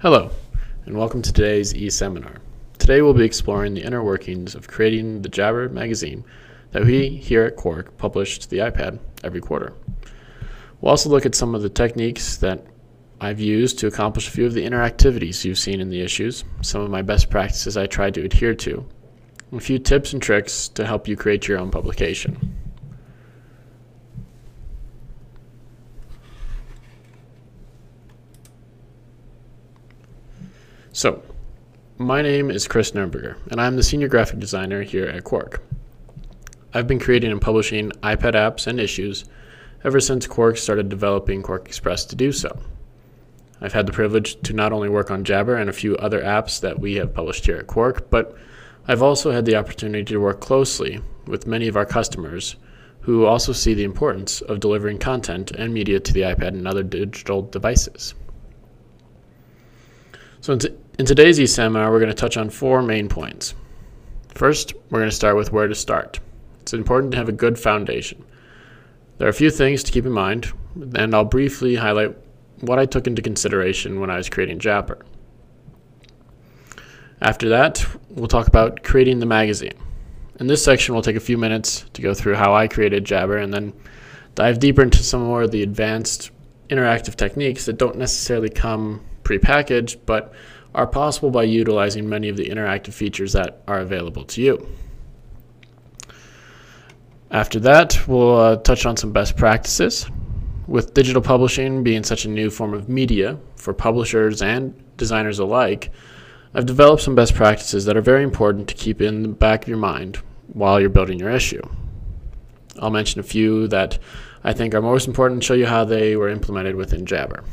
Hello, and welcome to today's e-seminar. Today we'll be exploring the inner workings of creating the Jabber magazine that we here at Quark publish to the iPad every quarter. We'll also look at some of the techniques that I've used to accomplish a few of the interactivities you've seen in the issues, some of my best practices I try to adhere to, and a few tips and tricks to help you create your own publication. So, my name is Chris Nuernberger, and I'm the Senior Graphic Designer here at Quark. I've been creating and publishing iPad apps and issues ever since Quark started developing QuarkXPress to do so. I've had the privilege to not only work on Jabber and a few other apps that we have published here at Quark, but I've also had the opportunity to work closely with many of our customers who also see the importance of delivering content and media to the iPad and other digital devices. So in, today's e-seminar, we're going to touch on four main points. First, we're going to start with where to start. It's important to have a good foundation. There are a few things to keep in mind, and I'll briefly highlight what I took into consideration when I was creating Jabber. After that, we'll talk about creating the magazine. In this section, we'll take a few minutes to go through how I created Jabber and then dive deeper into some more of the advanced interactive techniques that don't necessarily come prepackaged, but are possible by utilizing many of the interactive features that are available to you. After that, we'll uh, touch on some best practices. With digital publishing being such a new form of media for publishers and designers alike, I've developed some best practices that are very important to keep in the back of your mind while you're building your issue. I'll mention a few that I think are most important and show you how they were implemented within Jabber.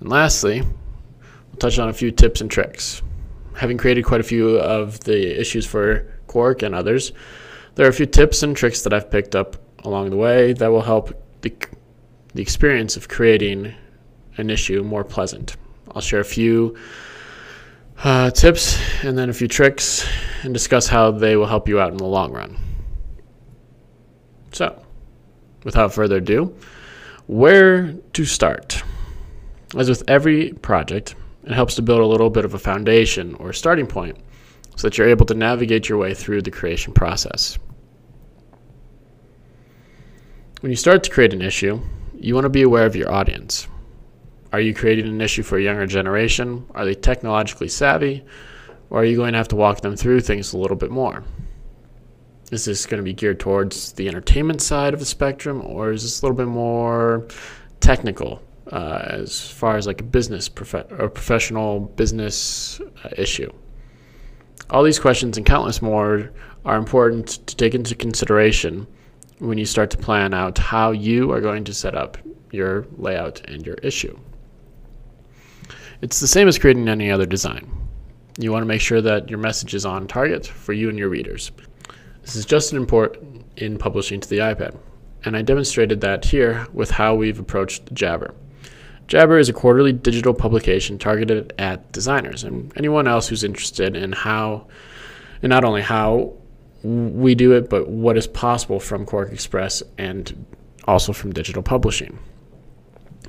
And lastly, touch on a few tips and tricks. Having created quite a few of the issues for Quark and others, there are a few tips and tricks that I've picked up along the way that will help the, the experience of creating an issue more pleasant. I'll share a few uh, tips and then a few tricks and discuss how they will help you out in the long run. So, without further ado, where to start? As with every project, it helps to build a little bit of a foundation or starting point so that you're able to navigate your way through the creation process. When you start to create an issue, you want to be aware of your audience. Are you creating an issue for a younger generation? Are they technologically savvy? Or are you going to have to walk them through things a little bit more? Is this going to be geared towards the entertainment side of the spectrum, or is this a little bit more technical uh, as far as like a business prof- or professional business uh, issue. All these questions and countless more are important to take into consideration when you start to plan out how you are going to set up your layout and your issue. It's the same as creating any other design. You want to make sure that your message is on target for you and your readers. This is just as important in publishing to the iPad, and I demonstrated that here with how we've approached Jabber. Jabber is a quarterly digital publication targeted at designers and anyone else who's interested in how, and not only how we do it, but what is possible from QuarkXPress and also from digital publishing.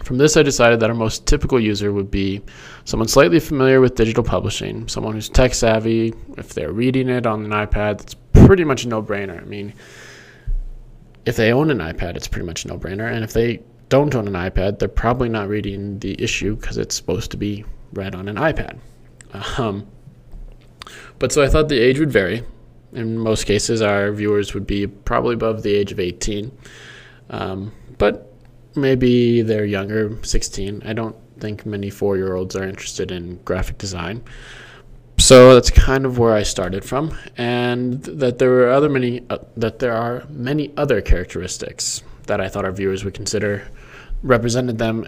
From this, I decided that our most typical user would be someone slightly familiar with digital publishing, someone who's tech savvy. If they're reading it on an iPad, it's pretty much a no brainer. I mean, if they own an iPad, it's pretty much a no brainer. And if they don't own an iPad, they're probably not reading the issue because it's supposed to be read on an iPad. Um, but so I thought the age would vary. In most cases, our viewers would be probably above the age of 18. Um, but maybe they're younger, 16. I don't think many four year olds are interested in graphic design. So that's kind of where I started from, and that there were other many uh, that there are many other characteristics that I thought our viewers would consider represented them.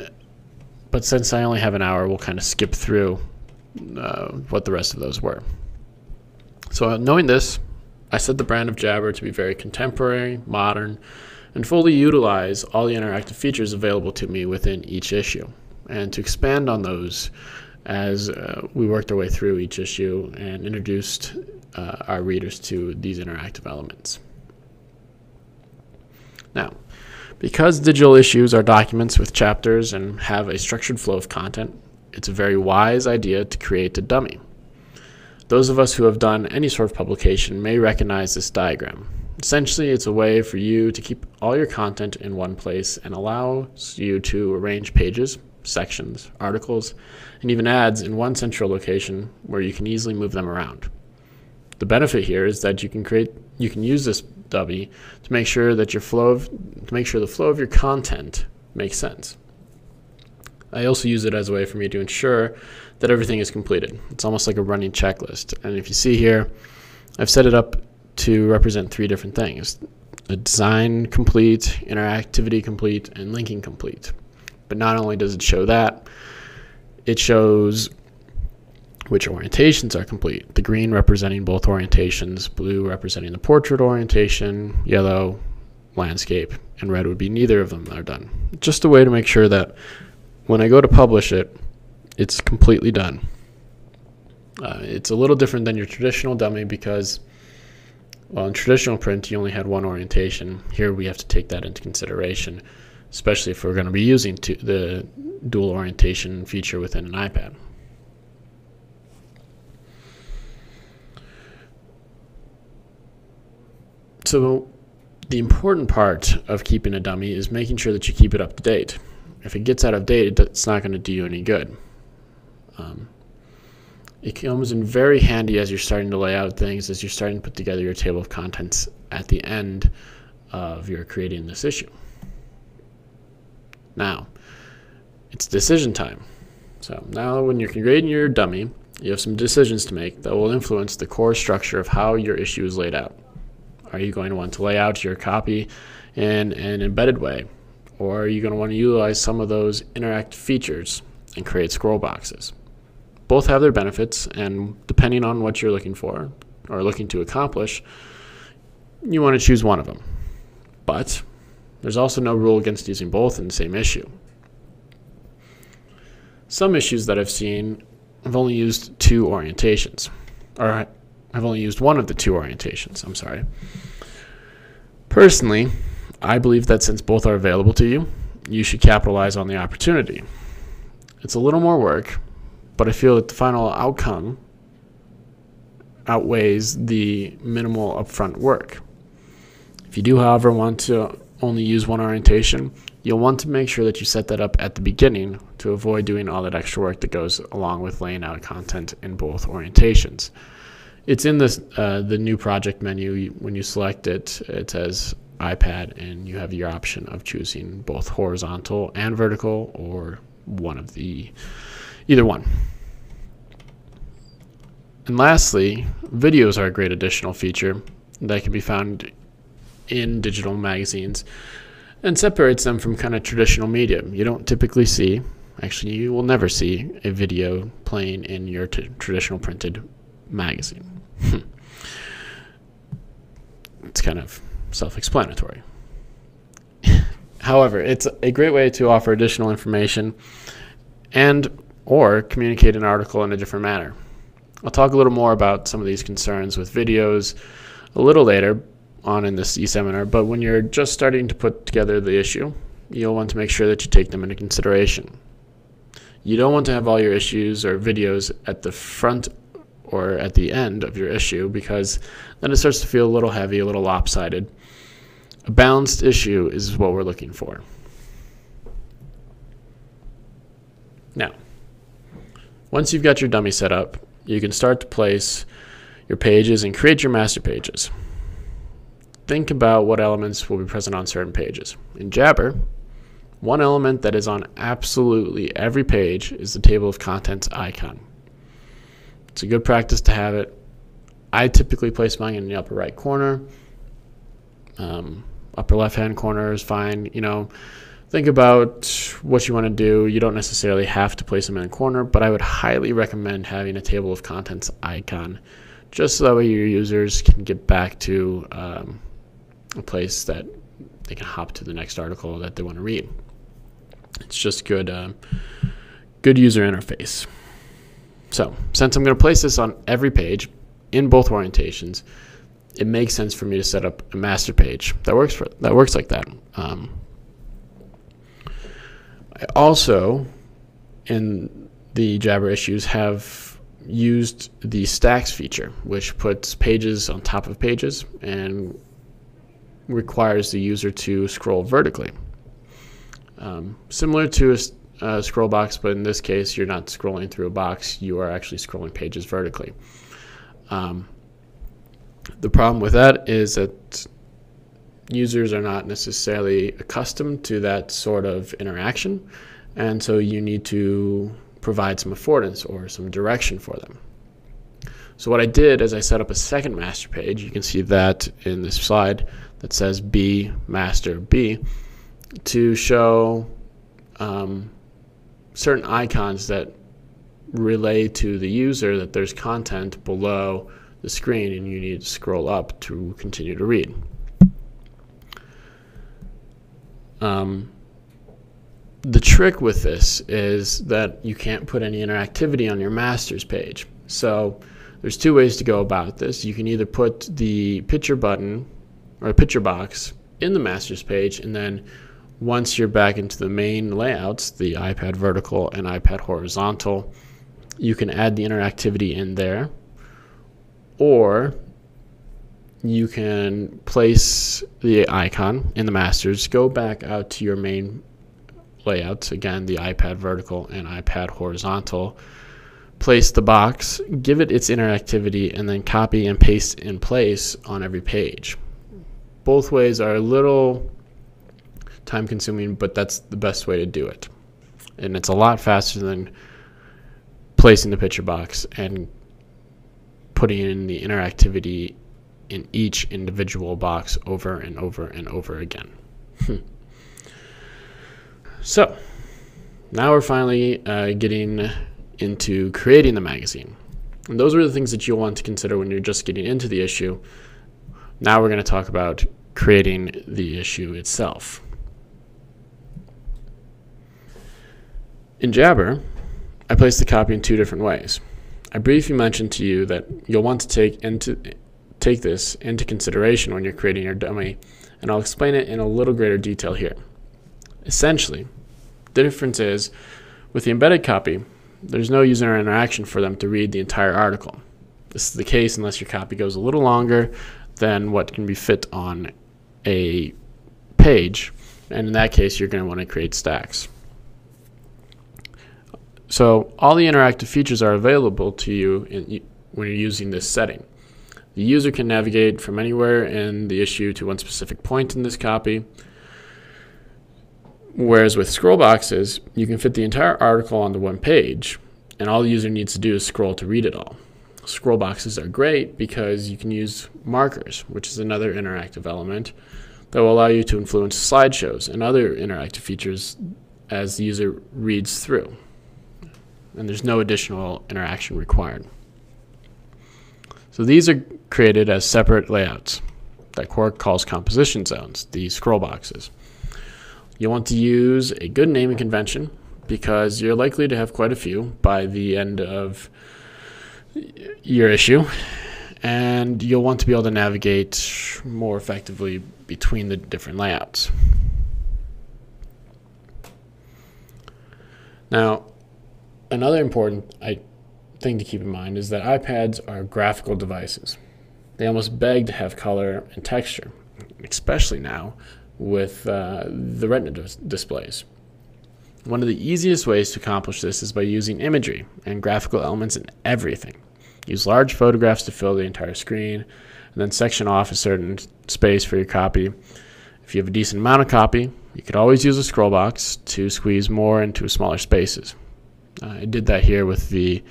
But since I only have an hour, we'll kind of skip through uh, what the rest of those were. So, knowing this, I set the brand of Jabber to be very contemporary, modern, and fully utilize all the interactive features available to me within each issue, and to expand on those as uh, we worked our way through each issue and introduced uh, our readers to these interactive elements. Now, because digital issues are documents with chapters and have a structured flow of content, it's a very wise idea to create a dummy. Those of us who have done any sort of publication may recognize this diagram. Essentially, it's a way for you to keep all your content in one place and allows you to arrange pages, sections, articles, and even ads in one central location where you can easily move them around. The benefit here is that you can create you can use this dummy to make sure that your flow of to make sure the flow of your content makes sense. I also use it as a way for me to ensure that everything is completed. It's almost like a running checklist. And if you see here, I've set it up to represent three different things a design complete, interactivity complete, and linking complete. But not only does it show that, it shows which orientations are complete. The green representing both orientations, blue representing the portrait orientation, yellow landscape, and red would be neither of them are done. Just a way to make sure that when I go to publish it, it's completely done. Uh, it's a little different than your traditional dummy because well, in traditional print, you only had one orientation. Here, we have to take that into consideration, especially if we're going to be using the dual orientation feature within an iPad. So, the important part of keeping a dummy is making sure that you keep it up to date. If it gets out of date, it's not going to do you any good. Um, it comes in very handy as you're starting to lay out things, as you're starting to put together your table of contents at the end of your creating this issue. Now, it's decision time. So now when you're creating your dummy, you have some decisions to make that will influence the core structure of how your issue is laid out. Are you going to want to lay out your copy in an embedded way? Or are you going to want to utilize some of those interactive features and create scroll boxes? both have their benefits, and depending on what you're looking for or looking to accomplish, you want to choose one of them. But there's also no rule against using both in the same issue. Some issues that I've seen have only used two orientations, or I've only used one of the two orientations, I'm sorry. Personally, I believe that since both are available to you, you should capitalize on the opportunity. It's a little more work, but I feel that the final outcome outweighs the minimal upfront work. If you do, however, want to only use one orientation, you'll want to make sure that you set that up at the beginning to avoid doing all that extra work that goes along with laying out content in both orientations. It's in this uh, the new project menu. When you select it, it says iPad, and you have your option of choosing both horizontal and vertical, or one of the either one. And lastly, videos are a great additional feature that can be found in digital magazines and separates them from kind of traditional media. You don't typically see, actually, you will never see a video playing in your traditional printed magazine. Hmm. it's kind of self explanatory. However, it's a great way to offer additional information and or communicate an article in a different manner. I'll talk a little more about some of these concerns with videos a little later on in this e-seminar, but when you're just starting to put together the issue, you'll want to make sure that you take them into consideration. You don't want to have all your issues or videos at the front or at the end of your issue because then it starts to feel a little heavy, a little lopsided. A balanced issue is what we're looking for. Now, once you've got your dummy set up, you can start to place your pages and create your master pages. Think about what elements will be present on certain pages. In Jabber, one element that is on absolutely every page is the table of contents icon. It's a good practice to have it. I typically place mine in the upper right corner. Um, upper left hand corner is fine. You know, think about what you want to do. You don't necessarily have to place them in a corner, but I would highly recommend having a table of contents icon just so that way your users can get back to um, a place that they can hop to the next article that they want to read. It's just good, uh, good user interface. So, since I'm going to place this on every page in both orientations, it makes sense for me to set up a master page that works for that works like that. Um, I also, in the Jabber issues have used the stacks feature, which puts pages on top of pages and requires the user to scroll vertically. Um, similar to a, a, scroll box, but in this case, you're not scrolling through a box, you are actually scrolling pages vertically. Um, the problem with that is that users are not necessarily accustomed to that sort of interaction, and so you need to provide some affordance or some direction for them. So what I did is I set up a second master page. You can see that in this slide that says B master B to show um, certain icons that relay to the user that there's content below the screen and you need to scroll up to continue to read. Um, the trick with this is that you can't put any interactivity on your master's page. So there's two ways to go about this. You can either put the picture button or picture box in the master's page and then once you're back into the main layouts, the iPad vertical and iPad horizontal, you can add the interactivity in there. Or you can place the icon in the masters, go back out to your main layouts, again, the iPad vertical and iPad horizontal, place the box, give it its interactivity, and then copy and paste in place on every page. Both ways are a little time consuming, but that's the best way to do it. And it's a lot faster than placing the picture box and putting in the interactivity in each individual box over and over and over again. so, now we're finally uh, getting into creating the magazine. And those are the things that you'll want to consider when you're just getting into the issue. Now we're going to talk about creating the issue itself. In Jabber, I place the copy in two different ways. I briefly mentioned to you that you'll want to take into take this into consideration when you're creating your dummy, and I'll explain it in a little greater detail here. Essentially, the difference is with the embedded copy, there's no user interaction for them to read the entire article. This is the case unless your copy goes a little longer than what can be fit on a page, and in that case, you're going to want to create stacks. So all the interactive features are available to you in, when you're using this setting. The user can navigate from anywhere in the issue to one specific point in this copy. Whereas with scroll boxes, you can fit the entire article onto one page, and all the user needs to do is scroll to read it all. Scroll boxes are great because you can use markers, which is another interactive element that will allow you to influence slideshows and other interactive features as the user reads through and there's no additional interaction required. So these are created as separate layouts that Quark calls composition zones, the scroll boxes. You'll want to use a good naming convention because you're likely to have quite a few by the end of your issue, and you'll want to be able to navigate more effectively between the different layouts. Now, Another important thing to keep in mind is that iPads are graphical devices. They almost beg to have color and texture, especially now with uh, the Retina dis- displays. One of the easiest ways to accomplish this is by using imagery and graphical elements in everything. Use large photographs to fill the entire screen, and then section off a certain space for your copy. If you have a decent amount of copy, you could always use a scroll box to squeeze more into smaller spaces. Uh, I did that here with the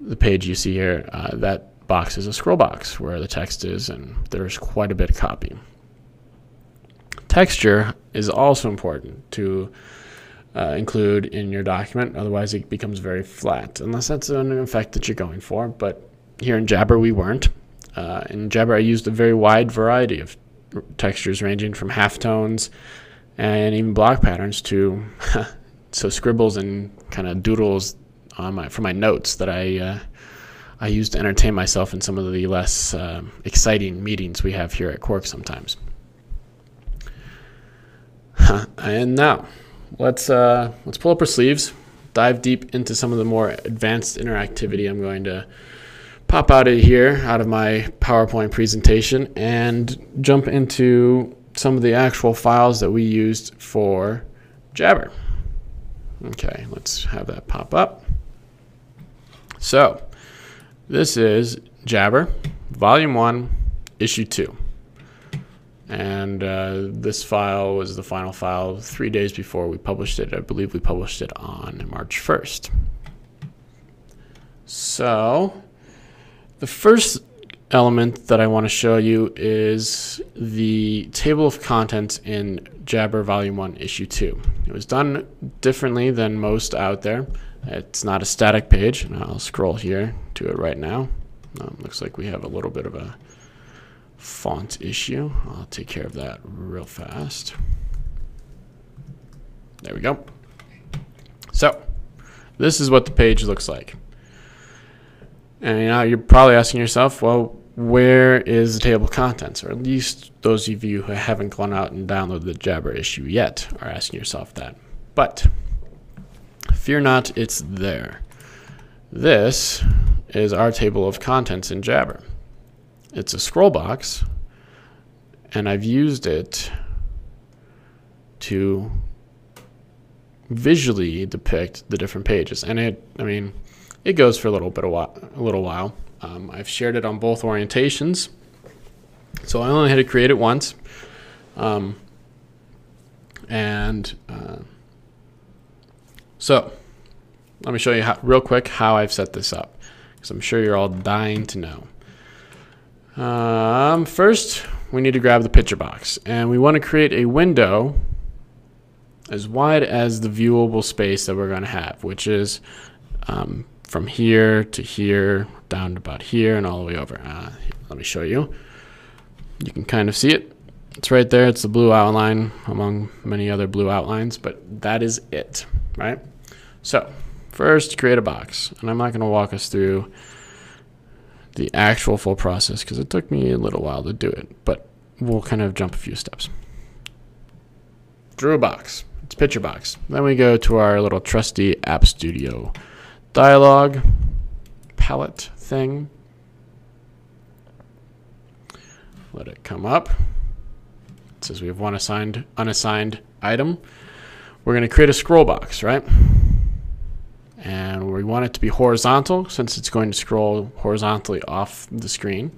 the page you see here. Uh, that box is a scroll box where the text is, and there's quite a bit of copy. Texture is also important to uh, include in your document, otherwise it becomes very flat, unless that's an effect that you're going for. But here in Jabber, we weren't. Uh, in Jabber, I used a very wide variety of textures, ranging from halftones and even block patterns to so scribbles and kind of doodles on my for my notes that I uh, I use to entertain myself in some of the less uh, exciting meetings we have here at Quark sometimes. and now let's uh, let's pull up our sleeves, dive deep into some of the more advanced interactivity, I'm going to pop out of here, out of my PowerPoint presentation, and jump into some of the actual files that we used for Jabber. Okay, let's have that pop up. So, this is Jabber, Volume 1, Issue 2. And uh, this file was the final file three days before we published it. I believe we published it on March 1st. So, the first element that I want to show you is the table of contents in Jabber Volume 1, Issue 2. It was done differently than most out there. It's not a static page, and I'll scroll here to it right now. Um, looks like we have a little bit of a font issue. I'll take care of that real fast. There we go. So, this is what the page looks like. And you know, you're probably asking yourself, well, where is the table of contents? Or at least those of you who haven't gone out and downloaded the Jabber issue yet are asking yourself that. But fear not, it's there. This is our table of contents in Jabber. It's a scroll box, and I've used it to visually depict the different pages. And it, I mean, it goes for a little bit of while, a little while. Um, I've shared it on both orientations. So I only had to create it once. Um, and uh, so let me show you how, real quick how I've set this up because I'm sure you're all dying to know. Um, first, we need to grab the picture box and we want to create a window as wide as the viewable space that we're going to have, which is um, from here to here, down to about here, and all the way over. Uh, let me show you. You can kind of see it. It's right there. It's the blue outline among many other blue outlines, but that is it, right? So first, create a box. And I'm not going to walk us through the actual full process because it took me a little while to do it, but we'll kind of jump a few steps. Drew a box. It's picture box. Then we go to our little trusty App Studio dialog palette thing. Let it come up. It says we have one assigned unassigned item. We're going to create a scroll box, right? And we want it to be horizontal since it's going to scroll horizontally off the screen.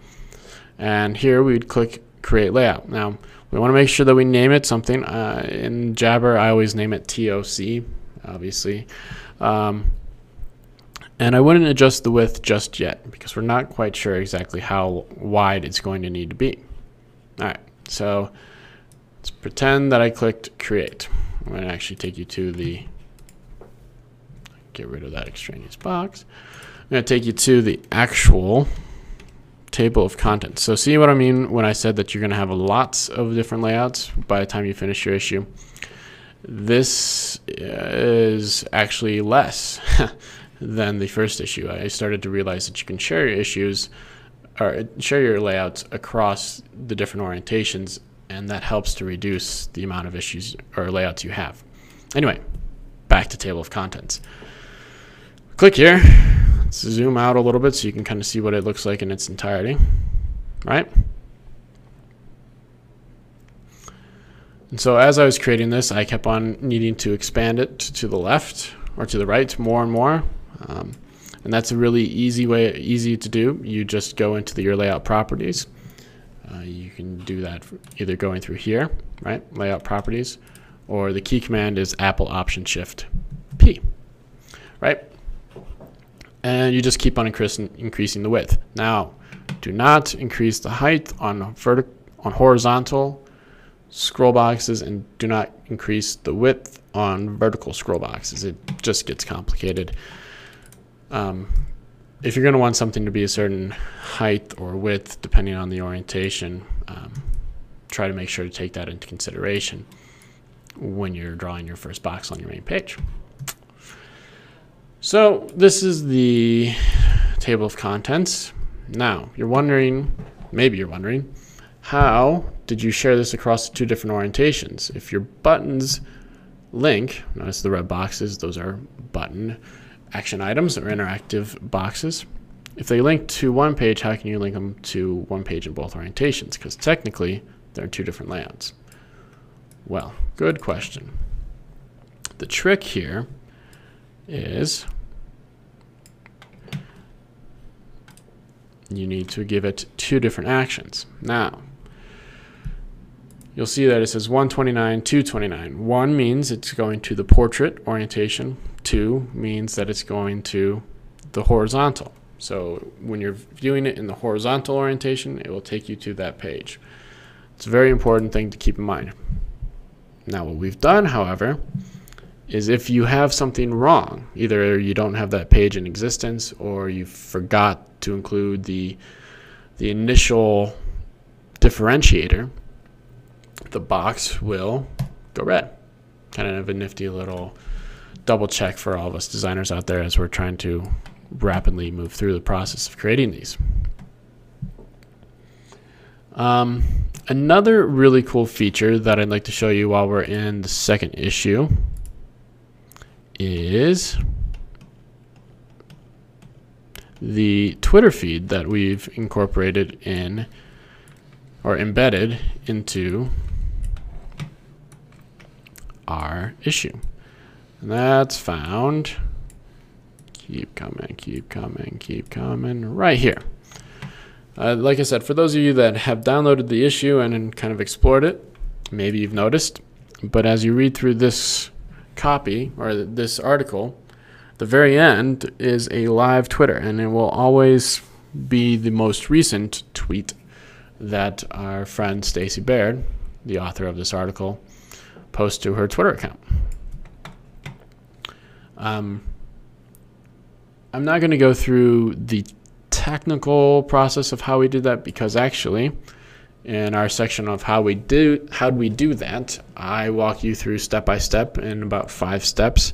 And here we'd click create layout. Now, we want to make sure that we name it something. Uh, in Jabber, I always name it TOC, obviously. Um, and I wouldn't adjust the width just yet because we're not quite sure exactly how wide it's going to need to be. All right, so let's pretend that I clicked create. I'm going to actually take you to the, get rid of that extraneous box. I'm going to take you to the actual table of contents. So see what I mean when I said that you're going to have lots of different layouts by the time you finish your issue? This is actually less. than the first issue. I started to realize that you can share your issues or share your layouts across the different orientations, and that helps to reduce the amount of issues or layouts you have. Anyway, back to table of contents. Click here. Let's zoom out a little bit so you can kind of see what it looks like in its entirety. Right? And so as I was creating this, I kept on needing to expand it to the left or to the right more and more um, and that's a really easy way, easy to do. You just go into the, your layout properties. Uh, you can do that either going through here, right, layout properties, or the key command is Apple Option Shift P, right? And you just keep on increasing, increasing the width. Now, do not increase the height on vertic on horizontal scroll boxes and do not increase the width on vertical scroll boxes. It just gets complicated. Um, if you're going to want something to be a certain height or width, depending on the orientation, um, try to make sure to take that into consideration when you're drawing your first box on your main page. So this is the table of contents. Now, you're wondering, maybe you're wondering, how did you share this across the two different orientations? If your buttons link, notice the red boxes, those are button action items or interactive boxes. If they link to one page, how can you link them to one page in both orientations? Because technically, they're two different layouts. Well, good question. The trick here is you need to give it two different actions. Now, you'll see that it says 129, 229. One means it's going to the portrait orientation. Two means that it's going to the horizontal. So when you're viewing it in the horizontal orientation, it will take you to that page. It's a very important thing to keep in mind. Now what we've done, however, is if you have something wrong, either you don't have that page in existence or you forgot to include the the initial differentiator, the box will go red. Kind of a nifty little double check for all of us designers out there as we're trying to rapidly move through the process of creating these. Um, another really cool feature that I'd like to show you while we're in the second issue is the Twitter feed that we've incorporated in or embedded into our issue. And that's found, keep coming, keep coming, keep coming, right here. Uh, like I said, for those of you that have downloaded the issue and kind of explored it, maybe you've noticed, but as you read through this copy or this article, the very end is a live Twitter, and it will always be the most recent tweet that our friend Stacy Baird, the author of this article, posts to her Twitter account. Um, I'm not going to go through the technical process of how we did that because actually, in our section of how we do how do we do that, I walk you through step by step in about five steps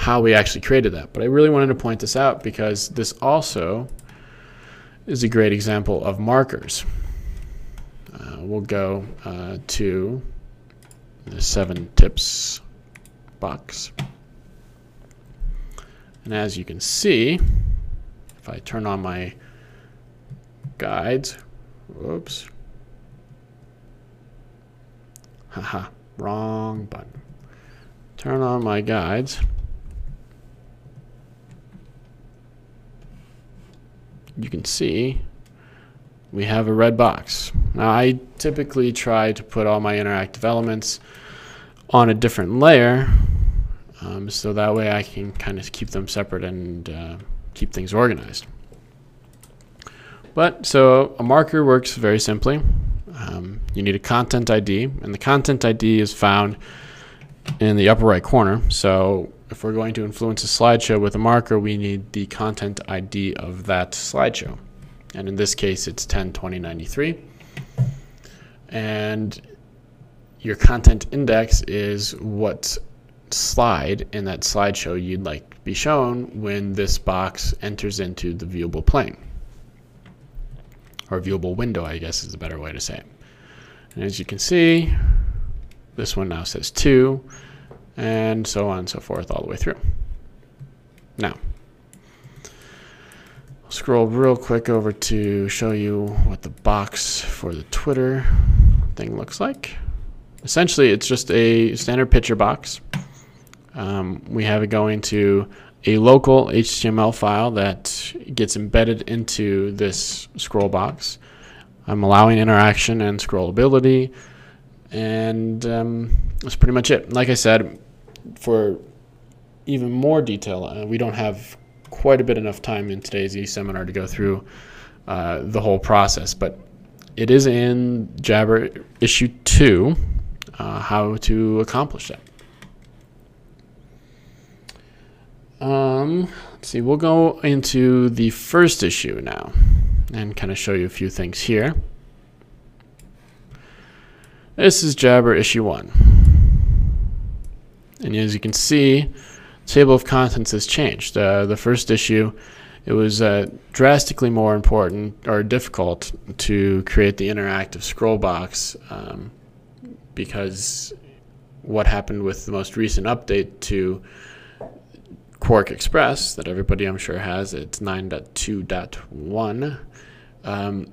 how we actually created that. But I really wanted to point this out because this also is a great example of markers. Uh, we'll go uh, to the seven tips box. And as you can see, if I turn on my guides, whoops, haha, wrong button. Turn on my guides. You can see we have a red box. Now I typically try to put all my interactive elements on a different layer um, so that way I can kind of keep them separate and uh, keep things organized. But so a marker works very simply. Um, you need a content ID, and the content ID is found in the upper right corner. So if we're going to influence a slideshow with a marker, we need the content ID of that slideshow. And in this case, it's 102093. And your content index is what slide in that slideshow you'd like to be shown when this box enters into the viewable plane. Or viewable window, I guess is a better way to say it. And as you can see, this one now says 2, and so on and so forth all the way through. Now, I'll scroll real quick over to show you what the box for the Twitter thing looks like. Essentially, it's just a standard picture box um, we have it going to a local HTML file that gets embedded into this scroll box. I'm allowing interaction and scrollability, and um, that's pretty much it. Like I said, for even more detail, uh, we don't have quite a bit enough time in today's e-seminar to go through uh, the whole process, but it is in Jabber issue 2 uh, how to accomplish that. Um, let's see, we'll go into the first issue now and kind of show you a few things here. This is Jabber issue 1. And as you can see, table of contents has changed. Uh, the first issue, it was uh, drastically more important or difficult to create the interactive scroll box um, because what happened with the most recent update to QuarkXPress that everybody I'm sure has. It's 9.2.1. Um,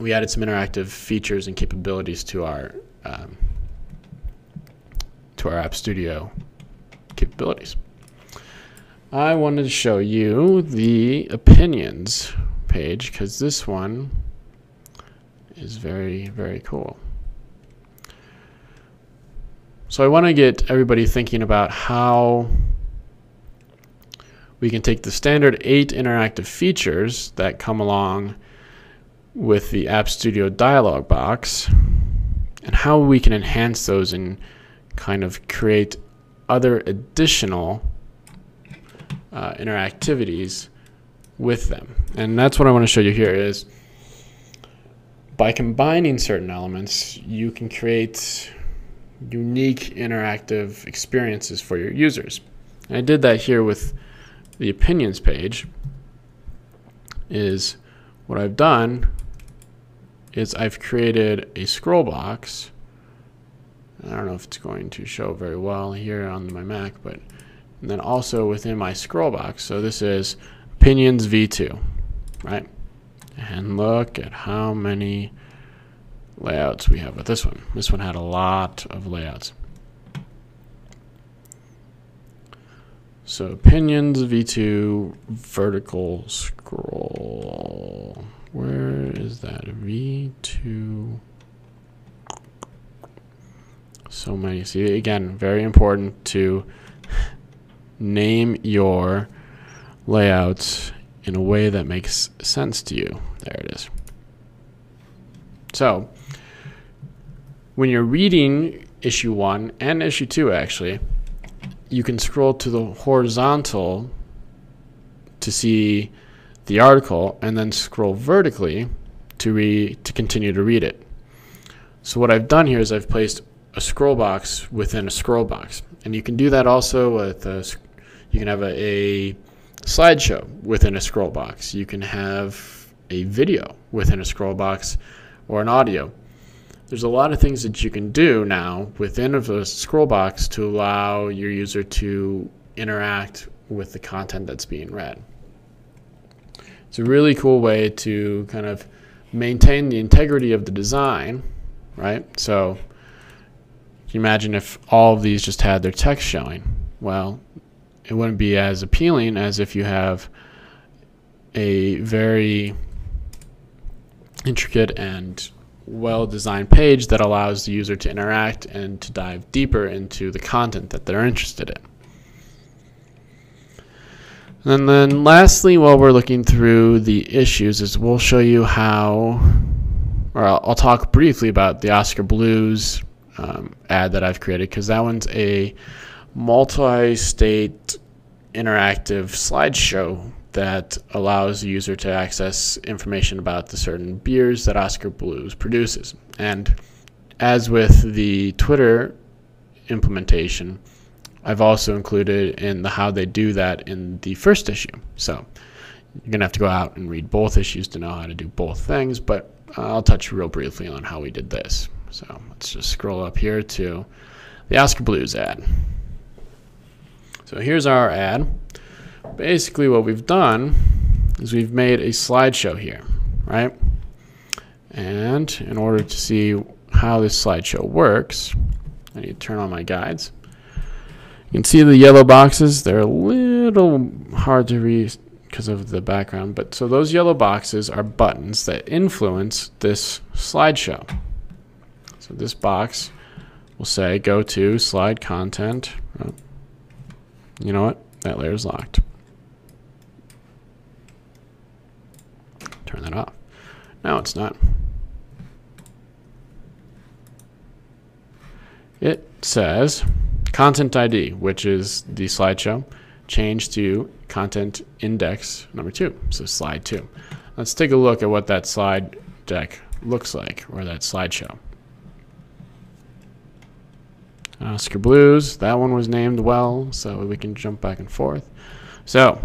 we added some interactive features and capabilities to our um, to our App Studio capabilities. I wanted to show you the opinions page because this one is very, very cool. So I want to get everybody thinking about how we can take the standard eight interactive features that come along with the App Studio dialog box and how we can enhance those and kind of create other additional uh, interactivities with them. And that's what I want to show you here is by combining certain elements, you can create unique interactive experiences for your users. And I did that here with the opinions page is what I've done is I've created a scroll box. I don't know if it's going to show very well here on my Mac, but and then also within my scroll box. So this is opinions v2, right? And look at how many layouts we have with this one. This one had a lot of layouts. So opinions v2 vertical scroll. Where is that? v2. So many. See, again, very important to name your layouts in a way that makes sense to you. There it is. So, when you're reading issue 1 and issue 2 actually, you can scroll to the horizontal to see the article and then scroll vertically to read to continue to read it. So what I've done here is I've placed a scroll box within a scroll box. And you can do that also with a, you can have a, a slideshow within a scroll box. You can have a video within a scroll box or an audio. There's a lot of things that you can do now within of a scroll box to allow your user to interact with the content that's being read. It's a really cool way to kind of maintain the integrity of the design, right? So you imagine if all of these just had their text showing? Well, it wouldn't be as appealing as if you have a very intricate and well-designed page that allows the user to interact and to dive deeper into the content that they're interested in. And then lastly, while we're looking through the issues, is we'll show you how, or I'll, I'll talk briefly about the Oskar Blues um, ad that I've created because that one's a multi-state interactive slideshow that allows the user to access information about the certain beers that Oskar Blues produces. And as with the Twitter implementation, I've also included in the how they do that in the first issue. So you're going to have to go out and read both issues to know how to do both things, but uh, I'll touch real briefly on how we did this. So let's just scroll up here to the Oskar Blues ad. So here's our ad basically what we've done is we've made a slideshow here, right? And in order to see how this slideshow works, I need to turn on my guides. You can see the yellow boxes. They're a little hard to read because of the background, but so those yellow boxes are buttons that influence this slideshow. So this box will say go to slide content. Oh, you know what? That layer is locked. Turn that off. No, it's not. It says content ID, which is the slideshow, change to content index number two, so slide two. Let's take a look at what that slide deck looks like, or that slideshow. Oskar Blues, that one was named well, so we can jump back and forth. So,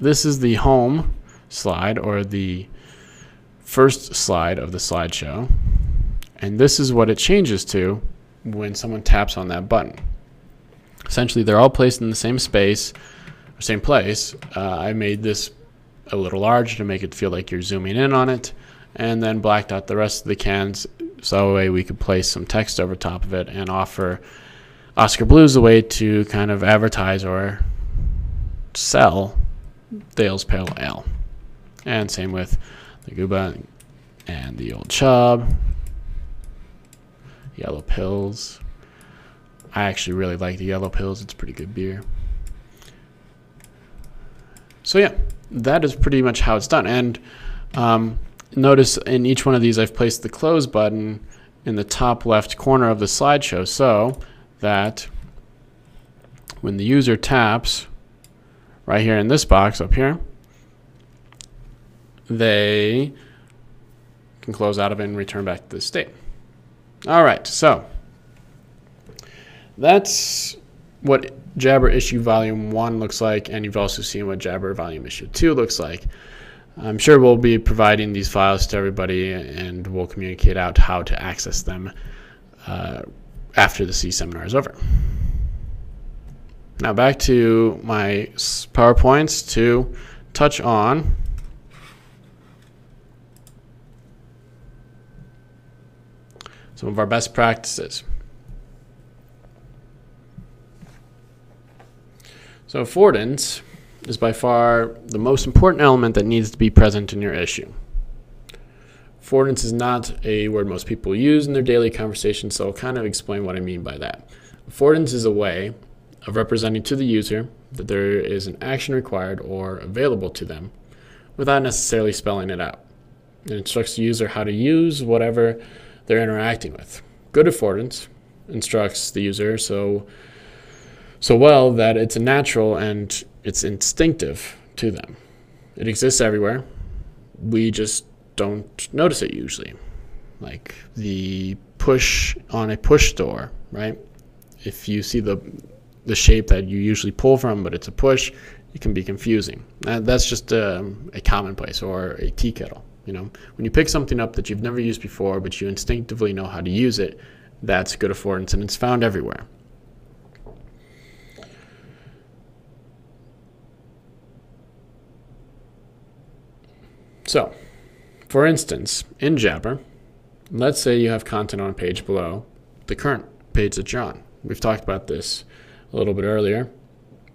this is the home slide or the first slide of the slideshow. And this is what it changes to when someone taps on that button. Essentially, they're all placed in the same space, same place. Uh, I made this a little large to make it feel like you're zooming in on it, and then blacked out the rest of the cans so that way we could place some text over top of it and offer Oskar Blues a way to kind of advertise or sell Dale's Pale Ale. And same with the Gubna and the Old Chub, Yella Pils. I actually really like the Yella Pils. It's pretty good beer. So yeah, that is pretty much how it's done. And um, notice in each one of these I've placed the close button in the top left corner of the slideshow so that when the user taps right here in this box up here, they can close out of it and return back to the state. All right, so that's what Jabber issue volume 1 looks like, and you've also seen what Jabber volume issue 2 looks like. I'm sure we'll be providing these files to everybody and we'll communicate out how to access them uh, after the e-seminar is over. Now back to my PowerPoints to touch on some of our best practices. So affordance is by far the most important element that needs to be present in your issue. Affordance is not a word most people use in their daily conversation, so I'll kind of explain what I mean by that. Affordance is a way of representing to the user that there is an action required or available to them without necessarily spelling it out. It instructs the user how to use whatever they're interacting with. Good affordance instructs the user so so well that it's natural and it's instinctive to them. It exists everywhere. We just don't notice it usually. Like the push on a push door, right? If you see the the shape that you usually pull from, but it's a push, it can be confusing. that's just a, um, a commonplace or a tea kettle. You know, when you pick something up that you've never used before, but you instinctively know how to use it, that's good affordance, and it's found everywhere. So, for instance, in Jabber, let's say you have content on a page below the current page that you're on. We've talked about this a little bit earlier,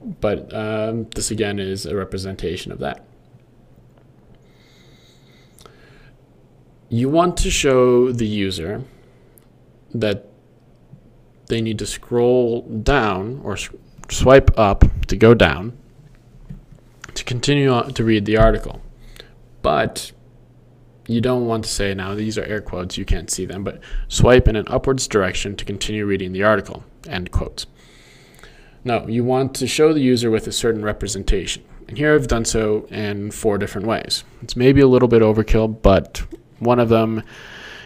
but um, this again is a representation of that. You want to show the user that they need to scroll down or swipe up to go down to continue to read the article. But you don't want to say now these are air quotes, you can't see them, but swipe in an upwards direction to continue reading the article, end quotes. No, you want to show the user with a certain representation. And here I've done so in four different ways. It's maybe a little bit overkill, but one of them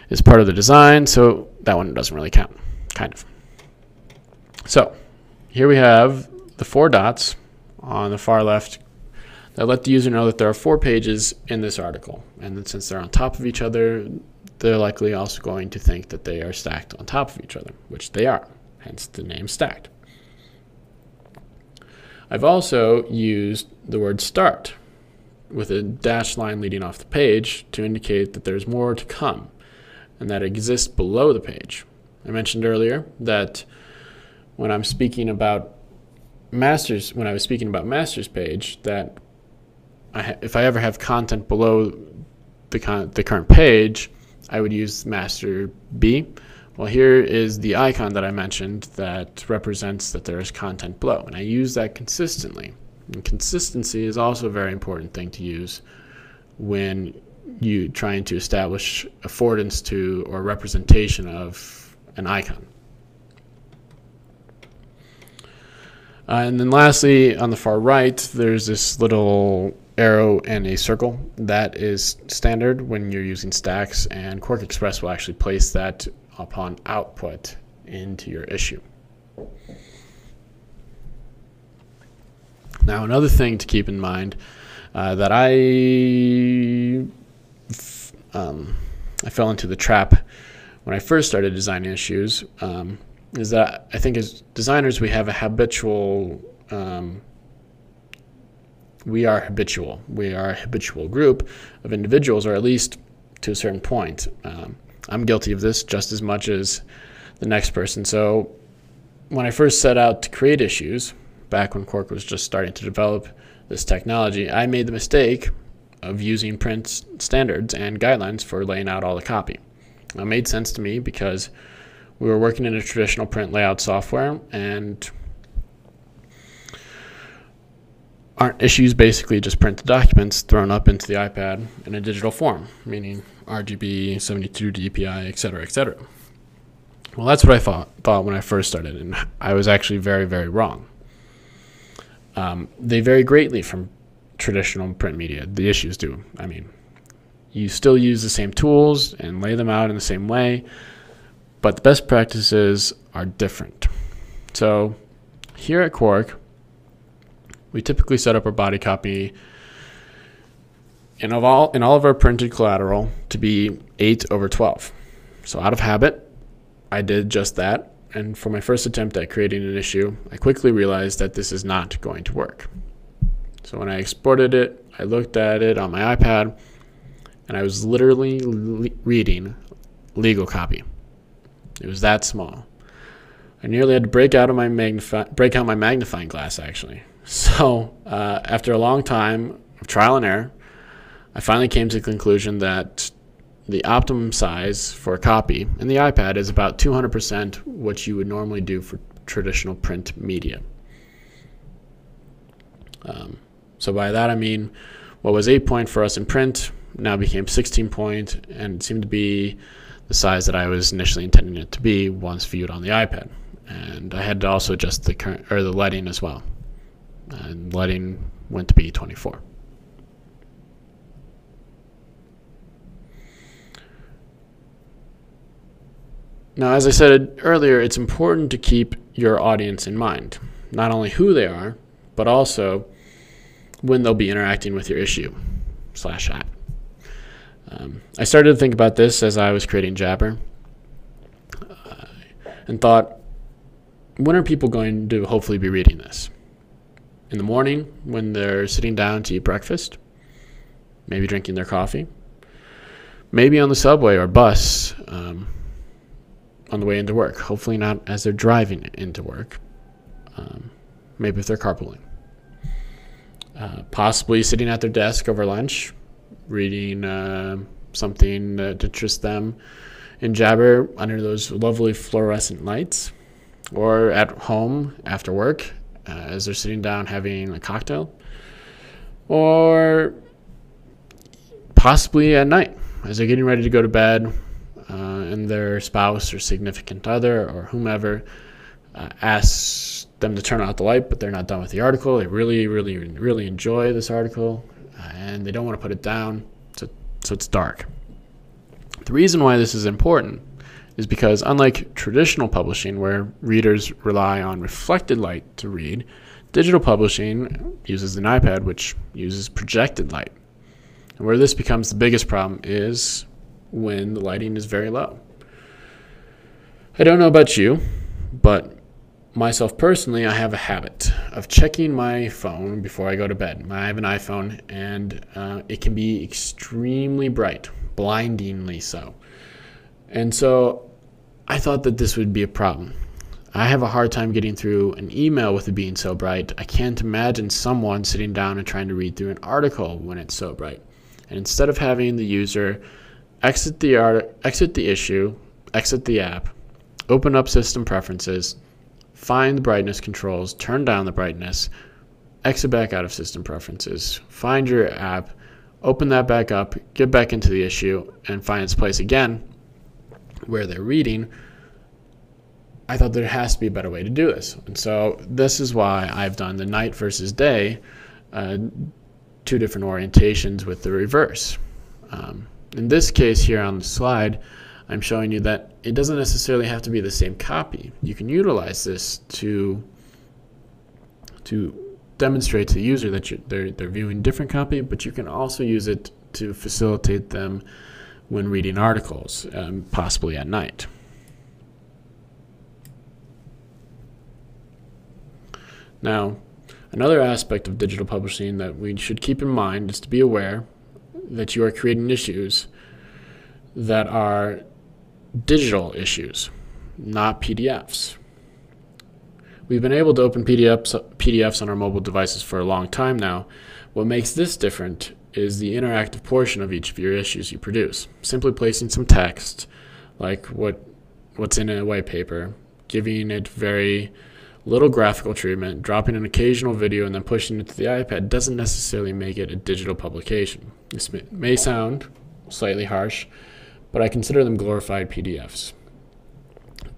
is part of the design, so that one doesn't really count, kind of. So here we have the four dots on the far left that let the user know that there are four pages in this article. And since they're on top of each other, they're likely also going to think that they are stacked on top of each other, which they are, hence the name stacked. I've also used the word start with a dashed line leading off the page to indicate that there's more to come and that exists below the page. I mentioned earlier that when I'm speaking about masters, when I was speaking about master's page, that I if I ever have content below the con- the current page, I would use master B. Well, here is the icon that I mentioned that represents that there is content below, and I use that consistently. And consistency is also a very important thing to use when you trying to establish affordance to or representation of an icon. Uh, and then lastly, on the far right, there's this little arrow and a circle. That is standard when you're using stacks, and QuarkXPress will actually place that upon output into your issue. Now, another thing to keep in mind uh, that I um, I fell into the trap when I first started designing issues um, is that I think as designers we have a habitual um, we are habitual. We are a habitual group of individuals, or at least to a certain point. Um, I'm guilty of this just as much as the next person. So when I first set out to create issues, back when Quark was just starting to develop this technology, I made the mistake of using print standards and guidelines for laying out all the copy. It made sense to me because we were working in a traditional print layout software and aren't issues basically just printed documents thrown up into the iPad in a digital form, meaning RGB, 72 DPI, etc., etc. Well, that's what I thought thought when I first started, and I was actually very, very wrong. Um, they vary greatly from traditional print media. The issues do. I mean, you still use the same tools and lay them out in the same way, but the best practices are different. So, here at Quark, we typically set up our body copy in all in all of our printed collateral to be 8 over 12. So out of habit, I did just that, and for my first attempt at creating an issue, I quickly realized that this is not going to work. So when I exported it, I looked at it on my iPad, and I was literally le- reading legal copy. It was that small. I nearly had to break out of my break out my magnifying glass actually so, uh, after a long time of trial and error, I finally came to the conclusion that the optimum size for a copy in the iPad is about 200% what you would normally do for traditional print media. Um, so, by that I mean what was 8 point for us in print now became 16 point and seemed to be the size that I was initially intending it to be once viewed on the iPad. And I had to also adjust the current or the leading as well and leading went to be 24. Now, as I said earlier, it's important to keep your audience in mind, not only who they are, but also when they'll be interacting with your issue slash app. Um, I started to think about this as I was creating Jabber uh, and thought, when are people going to hopefully be reading this? in the morning when they're sitting down to eat breakfast, maybe drinking their coffee, maybe on the subway or bus um, on the way into work. Hopefully, not as they're driving into work. Um, maybe if they're carpooling. Uh, possibly sitting at their desk over lunch, reading uh, something that interests them in Jabber under those lovely fluorescent lights, or at home after work uh, as they're sitting down having a cocktail, or possibly at night as they're getting ready to go to bed, uh, and their spouse or significant other or whomever uh, asks them to turn out the light, but they're not done with the article. They really, really, really enjoy this article, uh, and they don't want to put it down, so, so it's dark. The reason why this is important is because unlike traditional publishing, where readers rely on reflected light to read, digital publishing uses an iPad, which uses projected light. And where this becomes the biggest problem is when the lighting is very low. I don't know about you, but myself personally, I have a habit of checking my phone before I go to bed. I have an iPhone, and uh, it can be extremely bright, blindingly so. And so I thought that this would be a problem. I have a hard time getting through an email with it being so bright. I can't imagine someone sitting down and trying to read through an article when it's so bright. And instead of having the user exit the art, exit the issue, exit the app, open up system preferences, find the brightness controls, turn down the brightness, exit back out of system preferences, find your app, open that back up, get back into the issue, and find its place again where they're reading, I thought there has to be a better way to do this. And so this is why I've done the night versus day, uh, two different orientations with the reverse. Um, in this case here on the slide, I'm showing you that it doesn't necessarily have to be the same copy. You can utilize this to to demonstrate to the user that they're, they're viewing different copy, but you can also use it to facilitate them when reading articles, um, possibly at night. Now, another aspect of digital publishing that we should keep in mind is to be aware that you are creating issues that are digital issues, not PDFs. We've been able to open PDFs, PDFs on our mobile devices for a long time now. What makes this different is the interactive portion of each of your issues you produce. Simply placing some text, like what what's in a white paper, giving it very little graphical treatment, dropping an occasional video, and then pushing it to the iPad doesn't necessarily make it a digital publication. This may sound slightly harsh, but I consider them glorified PDFs.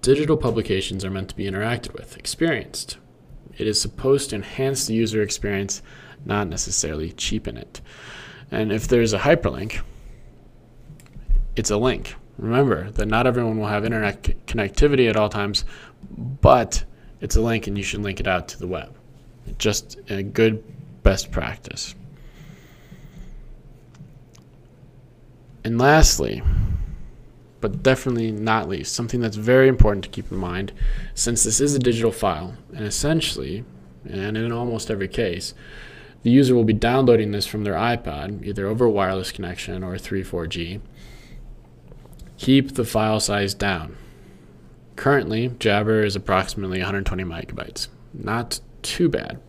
Digital publications are meant to be interacted with, experienced. It is supposed to enhance the user experience, not necessarily cheapen it. And if there's a hyperlink, it's a link. Remember that not everyone will have internet connectivity at all times, but it's a link and you should link it out to the web. Just a good best practice. And lastly, but definitely not least, something that's very important to keep in mind since this is a digital file, and essentially, and in almost every case, the user will be downloading this from their iPod, either over a wireless connection or 3 4G. Keep the file size down. Currently, Jabber is approximately 120 megabytes. Not too bad.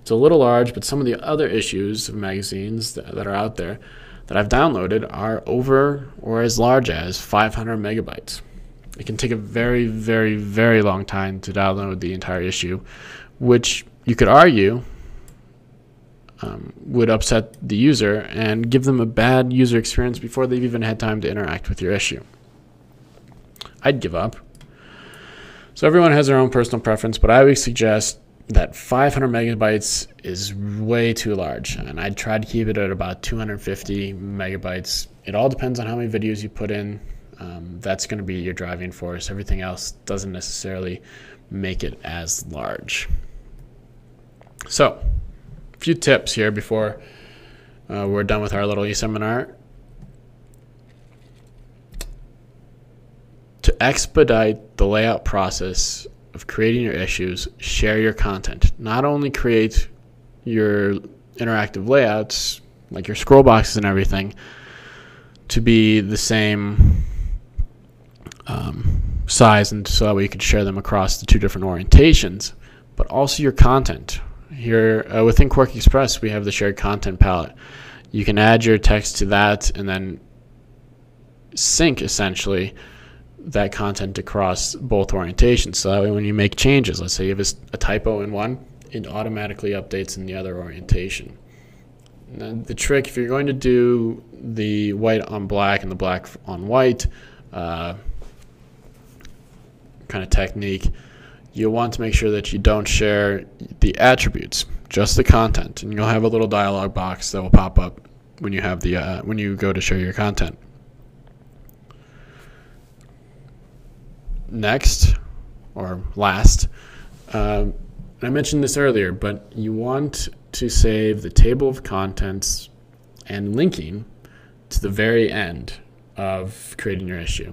It's a little large, but some of the other issues of magazines that, are out there that I've downloaded are over or as large as 500 megabytes. It can take a very, very, very long time to download the entire issue, which you could argue um, would upset the user and give them a bad user experience before they've even had time to interact with your issue. I'd give up. So everyone has their own personal preference, but I would suggest that 500 megabytes is way too large, and I'd try to keep it at about 250 megabytes. It all depends on how many videos you put in. Um, that's going to be your driving force. Everything else doesn't necessarily make it as large. So, a few tips here before uh, we're done with our little e-seminar. To expedite the layout process of creating your issues, share your content. Not only create your interactive layouts, like your scroll boxes and everything, to be the same um, size, and so that way you could share them across the two different orientations, but also your content. Here uh, within QuarkXPress, we have the shared content palette. You can add your text to that and then sync essentially that content across both orientations. So that way, when you make changes, let's say you have a, typo in one, it automatically updates in the other orientation. the trick, if you're going to do the white on black and the black on white uh, kind of technique, you'll want to make sure that you don't share the attributes, just the content, and you'll have a little dialog box that will pop up when you have the uh, when you go to share your content. Next, or last, um, I mentioned this earlier, but you want to save the table of contents and linking to the very end of creating your issue.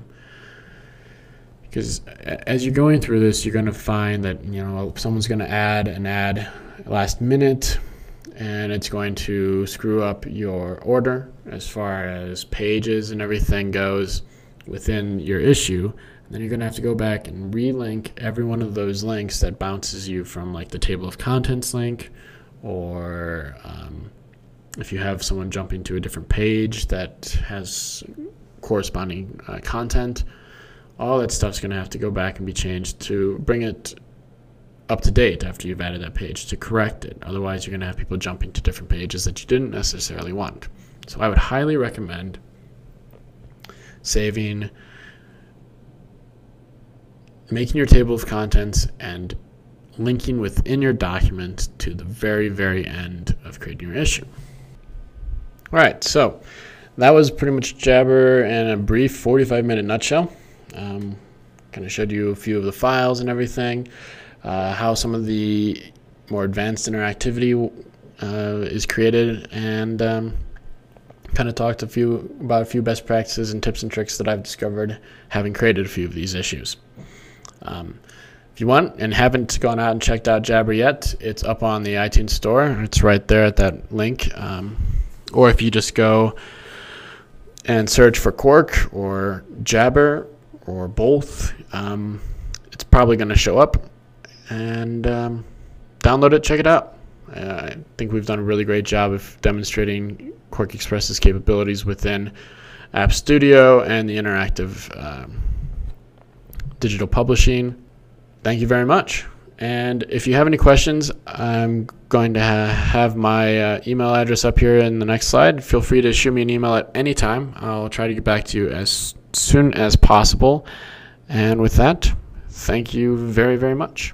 Because as you're going through this, you're going to find that you know someone's going to add an ad last minute, and it's going to screw up your order as far as pages and everything goes within your issue then you're going to have to go back and relink every one of those links that bounces you from like the table of contents link or um, if you have someone jumping to a different page that has corresponding uh, content all that stuff's going to have to go back and be changed to bring it up to date after you've added that page to correct it. Otherwise you're going to have people jumping to different pages that you didn't necessarily want. So i would highly recommend saving making your table of contents and linking within your document to the very, very end of creating your issue. All right, so that was pretty much Jabber in a brief 45 minute nutshell. Um, kind of showed you a few of the files and everything, uh, how some of the more advanced interactivity uh, is created, and um, kind of talked a few about a few best practices and tips and tricks that I've discovered having created a few of these issues. Um, if you want and haven't gone out and checked out Jabber yet, it's up on the iTunes Store. It's right there at that link. Um, or if you just go and search for Quark or Jabber or both, um, it's probably going to show up. And um, download it, check it out. Uh, I think we've done a really great job of demonstrating QuarkXPress's capabilities within App Studio and the interactive um, digital publishing. Thank you very much. And if you have any questions, I'm going to ha- have my uh, email address up here in the next slide. Feel free to shoot me an email at any time. I'll try to get back to you as soon as possible. And with that, thank you very, very much.